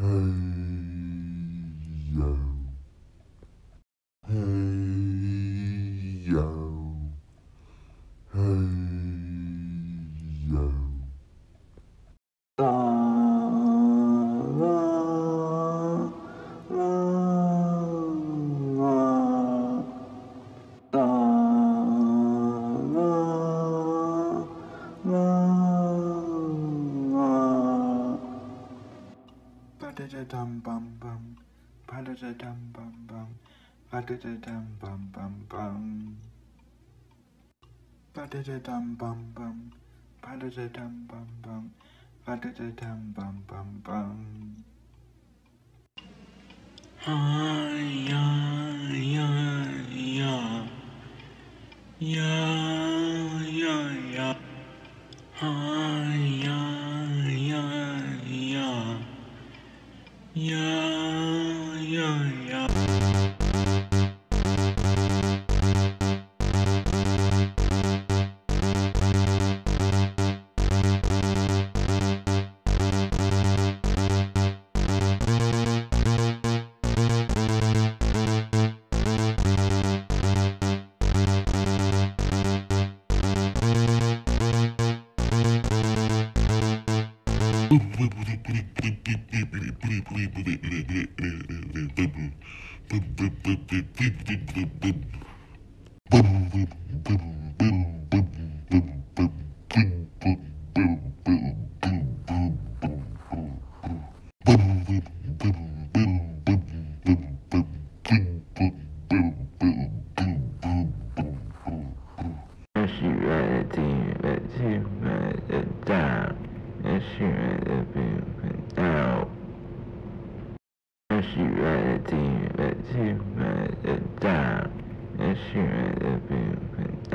Hey yo. Hey yo. Hey yo. Uh. Uh... dum bum bum. Da da dum bum bum. Ba da da dum bum bum bum. Ba da da dum bum bum. Da da dum bum bum. Ba da da dum bum bum bum. Ah, ya, ya, ya. Ya, ya, ya. Ah, ya, she ready to let you let it down. If she ready to be put down. If she to let you let it down. If she ready to be put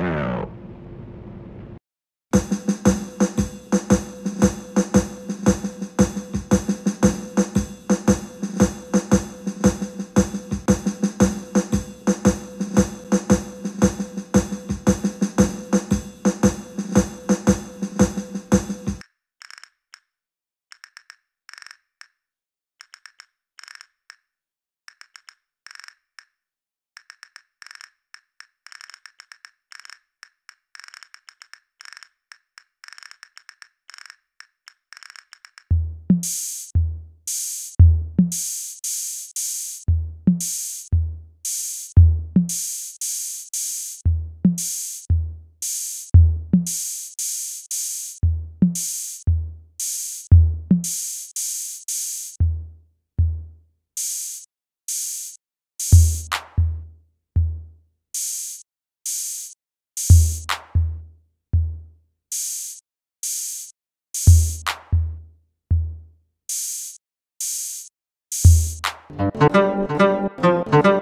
down. Come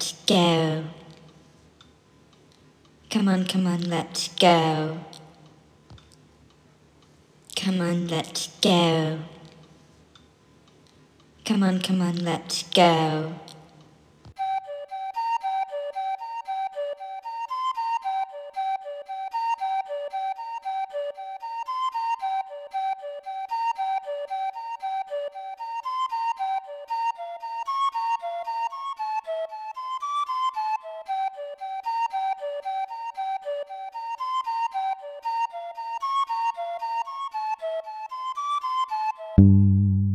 let's go. Come on, come on, let's go. Come on, let's go. Come on, come on, let's go. あ。